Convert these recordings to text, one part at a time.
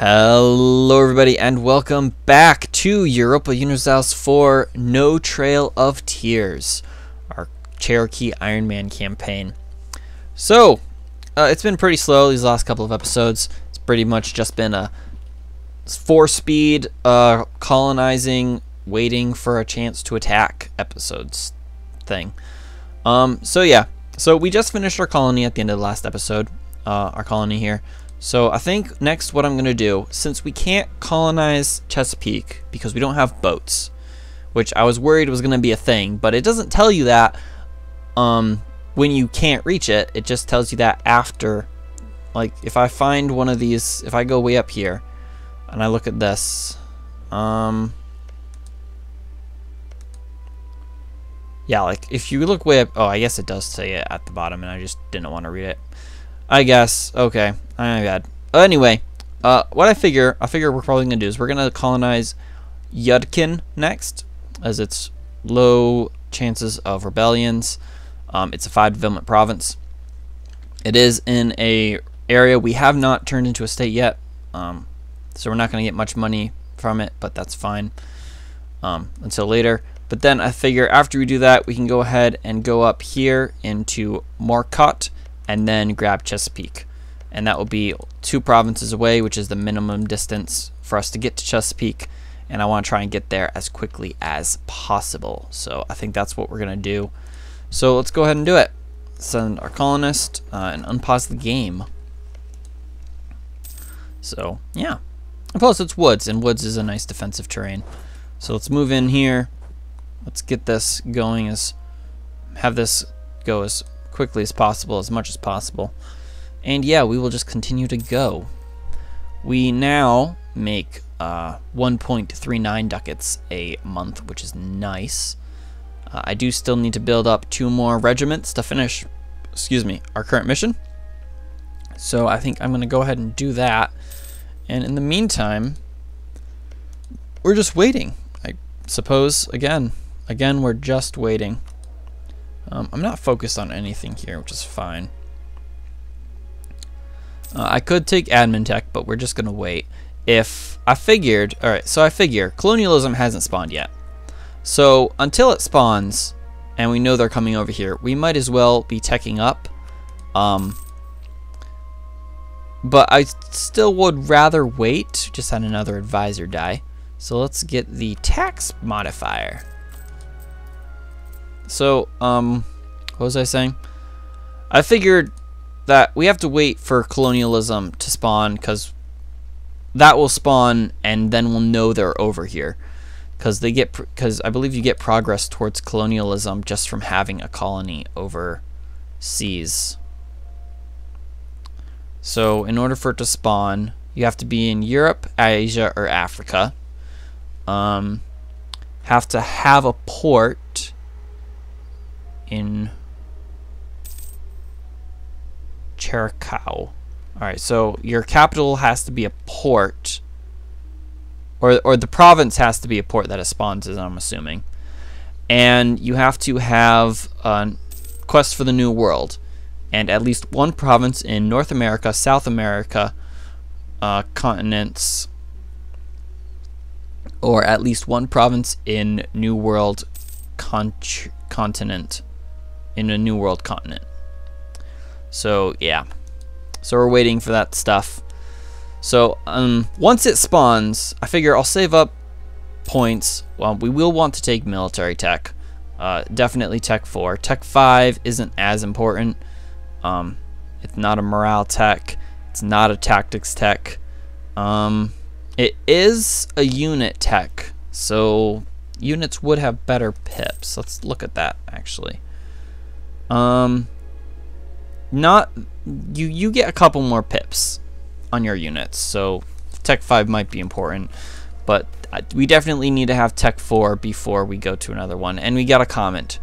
Hello everybody and welcome back to Europa Universalis 4 No Trail of Tears, our Cherokee Iron Man campaign. So, uh, it's been pretty slow these last couple of episodes. It's pretty much just been a four-speed uh, colonizing, waiting for a chance to attack episodes thing. Um, so yeah, so we just finished our colony at the end of the last episode, uh, our colony here. So I think next what I'm going to do, since we can't colonize Chesapeake because we don't have boats, which I was worried was going to be a thing, but it doesn't tell you that um, when you can't reach it. It just tells you that after. Like if I find one of these, if I go way up here and I look at this, um, yeah, like if you look way up, oh, I guess it does say it at the bottom and I just didn't want to read it. I guess. Okay. My bad. Anyway, uh, what I figure, I figure we're probably going to do is we're going to colonize Yadkin next, as it's low chances of rebellions. Um, it's a five development province. It is in a area we have not turned into a state yet, um, so we're not going to get much money from it, but that's fine um, until later. But then I figure after we do that, we can go ahead and go up here into Marcotte and then grab Chesapeake. And that will be two provinces away, which is the minimum distance for us to get to Chesapeake. And I want to try and get there as quickly as possible. So I think that's what we're going to do. So let's go ahead and do it. Send our colonist uh, and unpause the game. So, yeah. And plus, it's woods, and woods is a nice defensive terrain. So let's move in here. Let's get this going as have this go as quickly as possible, as much as possible. And yeah, we will just continue to go. We now make uh, 1.39 ducats a month, which is nice. Uh, I do still need to build up two more regiments to finish, excuse me, our current mission. So I think I'm going to go ahead and do that. And in the meantime, we're just waiting. I suppose, again, again, we're just waiting. Um, I'm not focused on anything here, which is fine. Uh, I could take admin tech, but we're just going to wait. If I figured, alright, so I figure colonialism hasn't spawned yet. So until it spawns, and we know they're coming over here, we might as well be teching up. Um, but I still would rather wait. Just had another advisor die. So let's get the tax modifier. So, um, what was I saying? I figured that we have to wait for colonialism to spawn because that will spawn and then we'll know they're over here because they get because I believe you get progress towards colonialism just from having a colony overseas. So in order for it to spawn, you have to be in Europe, Asia, or Africa. Um, have to have a port in Cherokee. Alright, so your capital has to be a port. Or, or the province has to be a port that it spawns, as I'm assuming. And you have to have a quest for the New World. And at least one province in North America, South America, uh, continents, or at least one province in New World con continent in a New World continent. So, yeah. So we're waiting for that stuff. So, um, once it spawns, I figure I'll save up points. Well, we will want to take military tech. Uh, definitely tech 4. Tech 5 isn't as important. Um, it's not a morale tech. It's not a tactics tech. Um, it is a unit tech. So, units would have better pips. Let's look at that, actually. Um, not you. You get a couple more pips on your units, so Tech Five might be important, but we definitely need to have Tech Four before we go to another one. And we got a comment,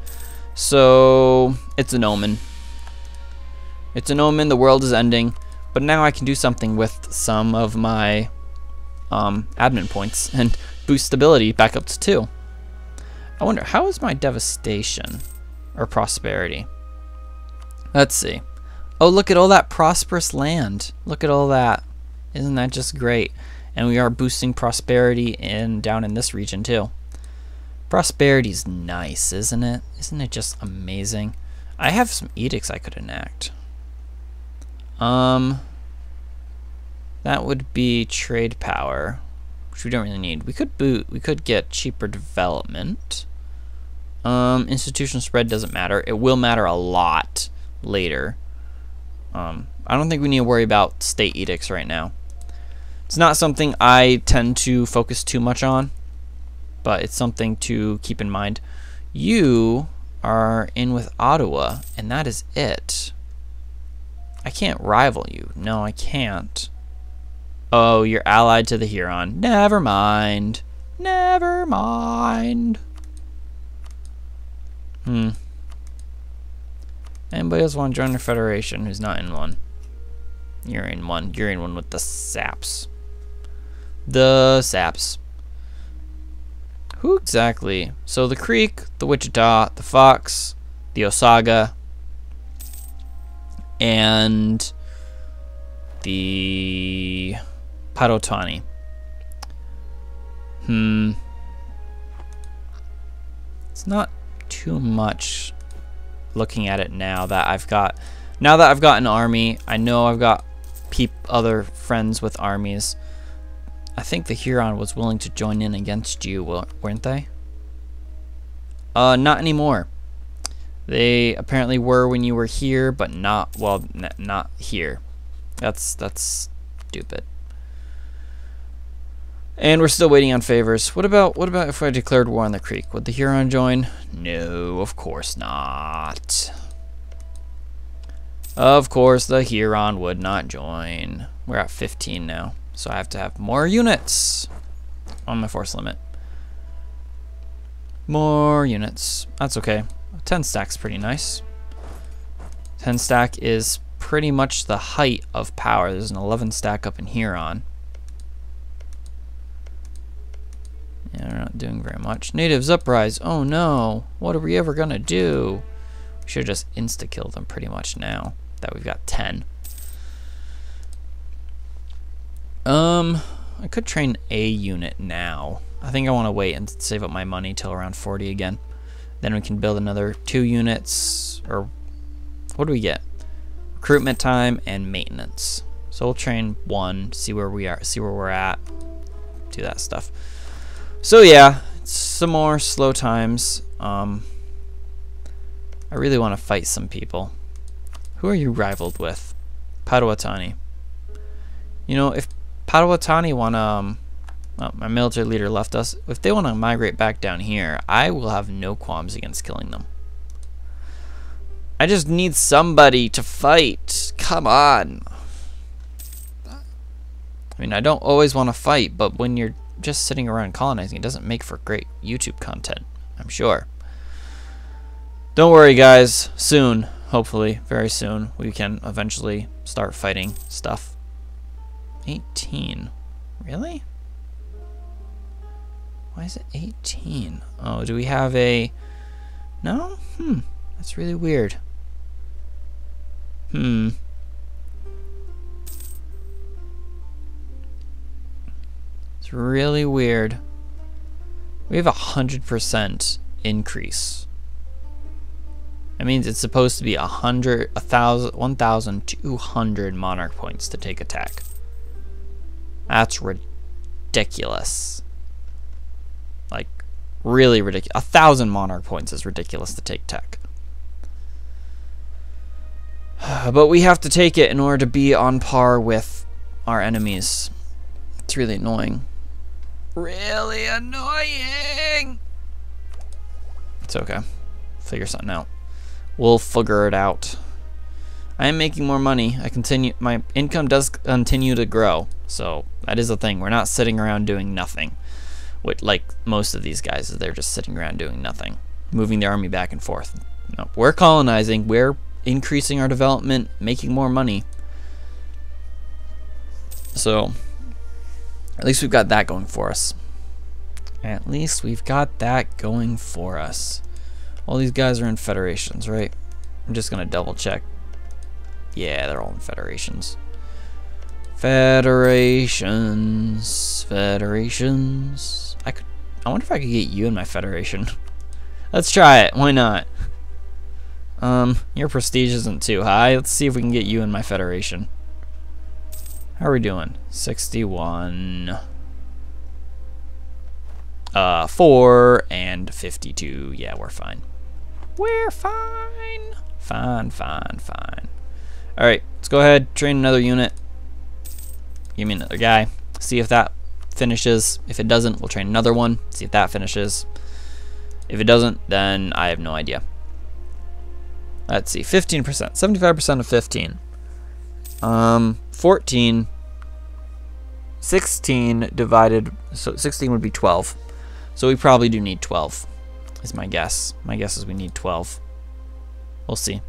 so it's an omen. It's an omen. The world is ending, but now I can do something with some of my um, admin points and boost stability back up to two. I wonder how is my devastation or prosperity? Let's see. Oh, look at all that prosperous land. Look at all that. Isn't that just great? And we are boosting prosperity in down in this region too. Prosperity's nice, isn't it? Isn't it just amazing? I have some edicts I could enact. Um, that would be trade power, which we don't really need. We could boot. We could get cheaper development. Um, institution spread doesn't matter. It will matter a lot later. Um, I don't think we need to worry about state edicts right now. It's not something I tend to focus too much on, but it's something to keep in mind. You are in with Ottawa, and that is it. I can't rival you. No, I can't. Oh, you're allied to the Huron. Never mind. Never mind. Hmm. Anybody else want to join the Federation who's not in one? You're in one. You're in one with the saps. The saps. Who exactly? So the Creek, the Wichita, the Fox, the Osaga, and the Potawatomi. Hmm. It's not too much looking at it now that I've got now that I've got an army I know I've got peep other friends with armies. I think the Huron was willing to join in against you weren't they? Uh not anymore. They apparently were when you were here but not well not here. That's that's stupid and we're still waiting on favors. What about what about if I declared war on the creek? Would the Huron join? No, of course not. Of course the Huron would not join. We're at 15 now. So I have to have more units on my force limit. More units. That's okay. 10 stack's pretty nice. 10 stack is pretty much the height of power. There's an 11 stack up in Huron. We're not doing very much. Natives uprise. Oh no. What are we ever gonna do? We should just insta-kill them pretty much now that we've got 10. Um, I could train a unit now. I think I want to wait and save up my money till around 40 again. Then we can build another two units, or what do we get? Recruitment time and maintenance. So we'll train one, see where we are, see where we're at, do that stuff. So yeah, some more slow times. Um, I really want to fight some people. Who are you rivaled with? Potawatomi. You know, if Potawatomi want to, um, well, my military leader left us. If they want to migrate back down here, I will have no qualms against killing them. I just need somebody to fight. Come on. I mean, I don't always want to fight, but when you're just sitting around colonizing, it doesn't make for great YouTube content, I'm sure. Don't worry, guys. Soon, hopefully, very soon, we can eventually start fighting stuff. 18. Really? Why is it 18? Oh, do we have a... No? Hmm. That's really weird. Hmm. It's really weird. We have a hundred percent increase. That means it's supposed to be a hundred, a thousand, one thousand two hundred monarch points to take attack. That's ridiculous. Like, really ridiculous. A thousand monarch points is ridiculous to take tech. But we have to take it in order to be on par with our enemies. It's really annoying really annoying. It's okay. Figure something out. We'll figure it out. I am making more money. I continue my income does continue to grow. So that is a thing. We're not sitting around doing nothing. With like most of these guys they're just sitting around doing nothing. Moving their army back and forth. No, we're colonizing, we're increasing our development, making more money. So at least we've got that going for us. At least we've got that going for us. All these guys are in federations, right? I'm just going to double check. Yeah, they're all in federations. Federations. Federations. I could. I wonder if I could get you in my federation. Let's try it. Why not? Um, your prestige isn't too high. Let's see if we can get you in my federation. How are we doing? 61. Uh, 4 and 52. Yeah, we're fine. We're fine. Fine, fine, fine. Alright, let's go ahead, train another unit. Give me another guy. See if that finishes. If it doesn't, we'll train another one. See if that finishes. If it doesn't, then I have no idea. Let's see, 15%. 75% of 15. Um, 14. 16 divided, so 16 would be 12. So we probably do need 12, is my guess. My guess is we need 12. We'll see.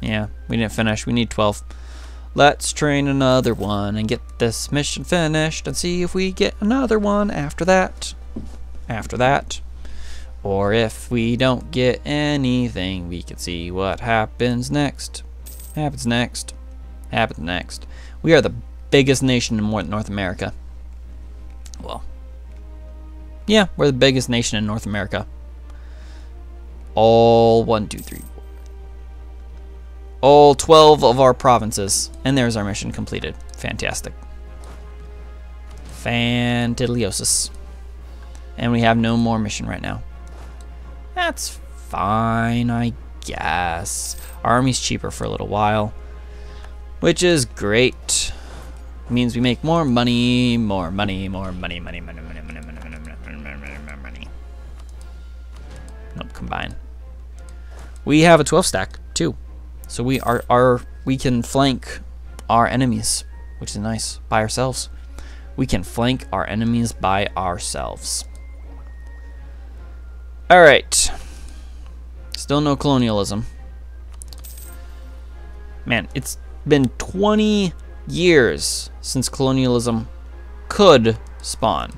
Yeah, we didn't finish. We need 12. Let's train another one and get this mission finished and see if we get another one after that. After that. Or if we don't get anything, we can see what happens next. Happens next. Happens next. We are the biggest nation in North America. Well, yeah, we're the biggest nation in North America. All one, two, three, four. All 12 of our provinces. And there's our mission completed. Fantastic. Fantidiosis. And we have no more mission right now. That's fine, I guess. Our army's cheaper for a little while. Which is great. means we make more money, more money, more money, money, money, money, money, money, money, money, money, money. Nope, combine. We have a 12 stack too. So we are, are we can flank our enemies, which is nice, by ourselves. We can flank our enemies by ourselves. Alright. Still no colonialism. Man, it's been 20 years since colonialism could spawn.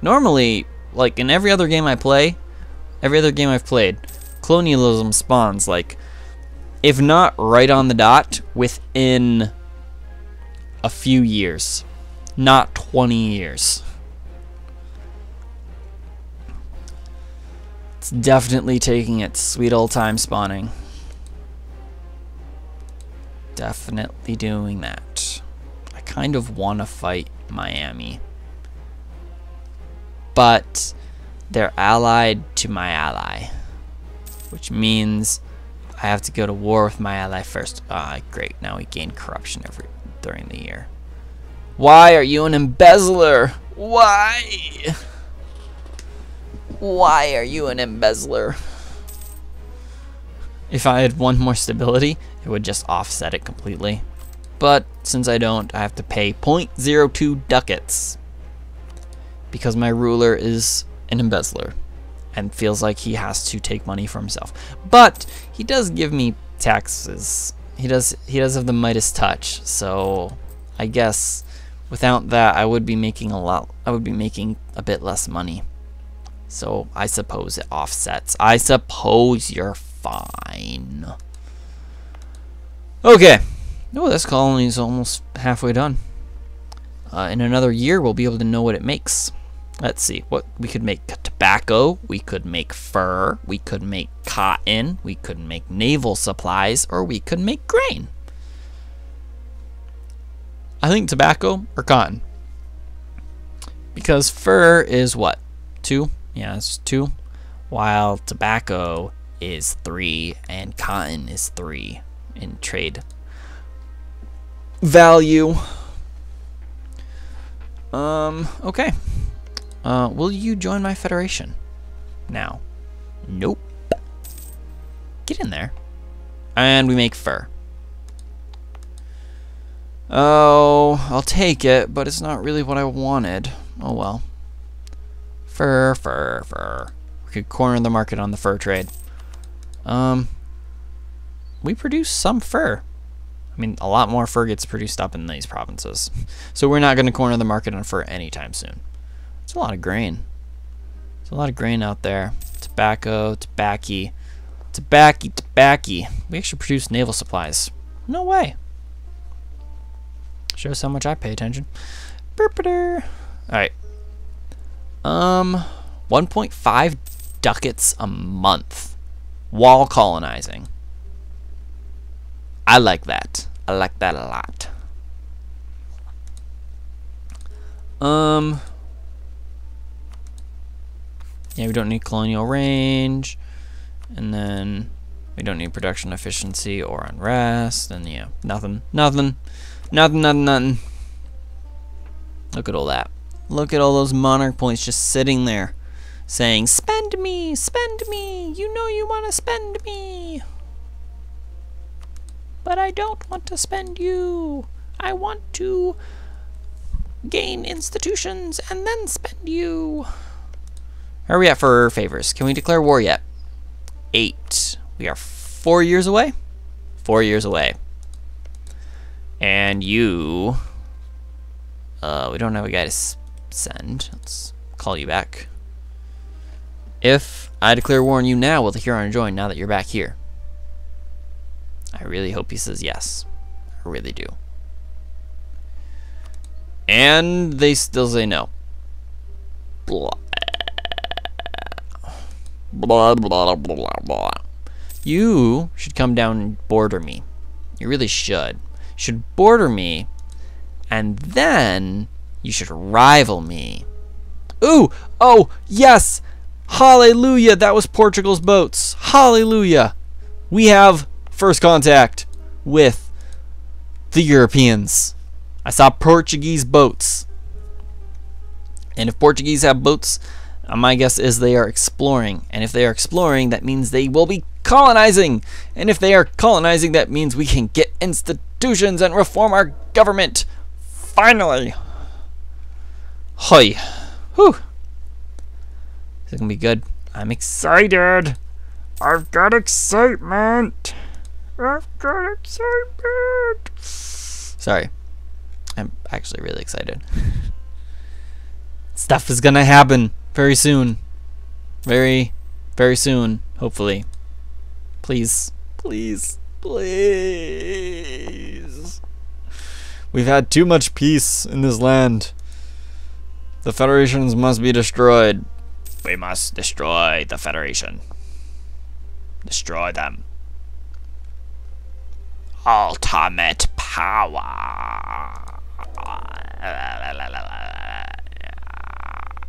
Normally, like in every other game I play, every other game I've played, colonialism spawns like, if not right on the dot, within a few years. Not 20 years. It's definitely taking its sweet old time spawning. Definitely doing that. I kind of want to fight Miami. But they're allied to my ally. Which means I have to go to war with my ally first. Ah, great. Now we gain corruption every during the year. Why are you an embezzler? Why? Why are you an embezzler? If I had one more stability, it would just offset it completely. But since I don't, I have to pay 0.02 ducats. Because my ruler is an embezzler and feels like he has to take money for himself. But he does give me taxes. He does he does have the Midas touch, so I guess without that I would be making a lot I would be making a bit less money. So I suppose it offsets. I suppose you're fine. Okay. Oh, this colony is almost halfway done. Uh, in another year, we'll be able to know what it makes. Let's see. What we could make tobacco. We could make fur. We could make cotton. We could make naval supplies, or we could make grain. I think tobacco or cotton. Because fur is what? Two? Yeah, it's two. While tobacco is three and cotton is three in trade value. Um, okay. Uh, will you join my federation? Now. Nope. Get in there. And we make fur. Oh, I'll take it, but it's not really what I wanted. Oh well. Fur, fur, fur. We could corner the market on the fur trade. Um, we produce some fur. I mean, a lot more fur gets produced up in these provinces. So we're not going to corner the market on fur anytime soon. It's a lot of grain. There's a lot of grain out there. Tobacco, tobacco, tobacco, tobacco. We actually produce naval supplies. No way. Shows how much I pay attention. Alright. Um, 1.5 ducats a month while colonizing. I like that. I like that a lot. Um, yeah, we don't need colonial range. And then we don't need production efficiency or unrest. And yeah, nothing, nothing, nothing, nothing, nothing. Look at all that. Look at all those monarch points just sitting there saying, Spend me, spend me, you know you want to spend me. But I don't want to spend you. I want to gain institutions and then spend you. Where are we at for favors? Can we declare war yet? Eight. We are four years away? Four years away. And you... Uh, we don't have a guy to send. Let's call you back. If I declare war on you now, will the Huron join now that you're back here? I really hope he says yes. I really do. And they still say no. Blah. Blah, blah, blah, blah. You should come down and border me. You really should. You should border me, and then you should rival me. Ooh! Oh, yes! Hallelujah! That was Portugal's boats. Hallelujah! We have first contact with the Europeans. I saw Portuguese boats. And if Portuguese have boats, uh, my guess is they are exploring. And if they are exploring, that means they will be colonizing. And if they are colonizing, that means we can get institutions and reform our government. Finally. Hoy. Whew. This is going to be good. I'm excited. I've got excitement. I've got. Sorry. I'm actually really excited. Stuff is gonna happen very soon. Very, very soon, hopefully. Please, please, please. We've had too much peace in this land. The federations must be destroyed. We must destroy the federation. Destroy them ultimate power.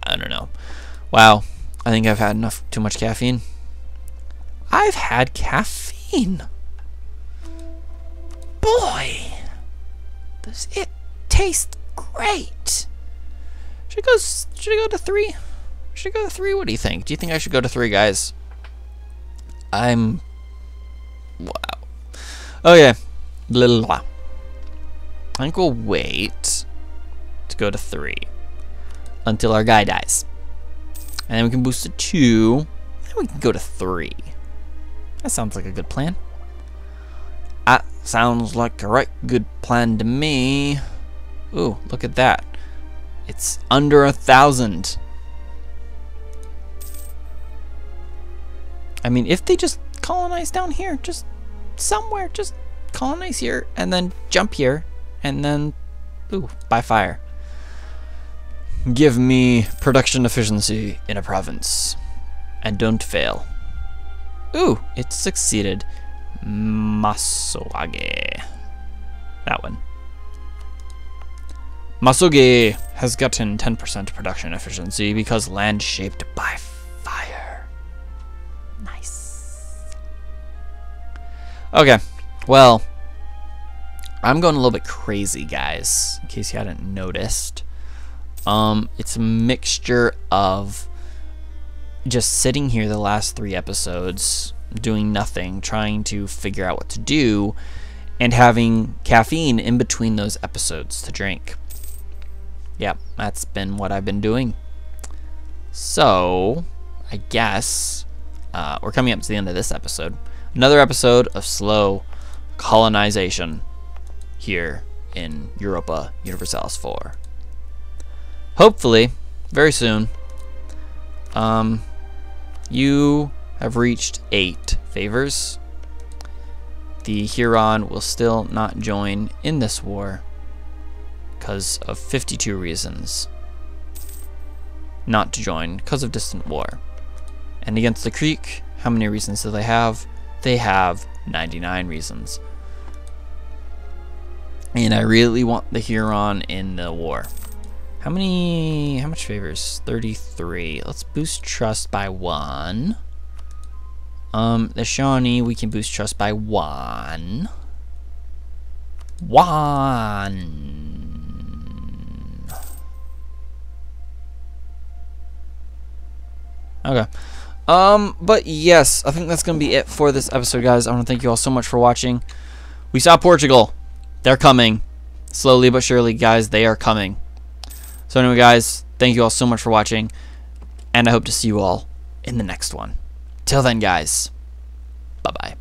I don't know. Wow. I think I've had enough too much caffeine. I've had caffeine. Boy. Does it taste great. Should I go should I go to 3? Should I go to 3? What do you think? Do you think I should go to 3, guys? I'm wow. Oh, okay. Blah. I think we'll wait to go to 3 until our guy dies. And then we can boost to 2. And we can go to 3. That sounds like a good plan. That sounds like a right good plan to me. Ooh, look at that. It's under a thousand. I mean, if they just colonize down here, just somewhere, just colonize here, and then jump here, and then, ooh, by fire. Give me production efficiency in a province, and don't fail. Ooh, it succeeded. Masoage. That one. Masuge has gotten 10% production efficiency because land shaped by fire. Nice. Okay. Well, I'm going a little bit crazy, guys, in case you hadn't noticed. Um, it's a mixture of just sitting here the last three episodes, doing nothing, trying to figure out what to do, and having caffeine in between those episodes to drink. Yep, that's been what I've been doing. So, I guess uh, we're coming up to the end of this episode. Another episode of slow colonization here in Europa Universalis 4. Hopefully, very soon, um, you have reached 8 favors. The Huron will still not join in this war. because of 52 reasons not to join because of distant war. And against the Creek, how many reasons do they have? They have 99 reasons. And I really want the Huron in the war. How many, how much favors? 33. Let's boost trust by one. Um, the Shawnee, we can boost trust by one. One. Okay. Um, but yes, I think that's going to be it for this episode, guys. I want to thank you all so much for watching. We saw Portugal. They're coming. Slowly but surely, guys, they are coming. So anyway, guys, thank you all so much for watching. And I hope to see you all in the next one. Till then, guys, bye-bye.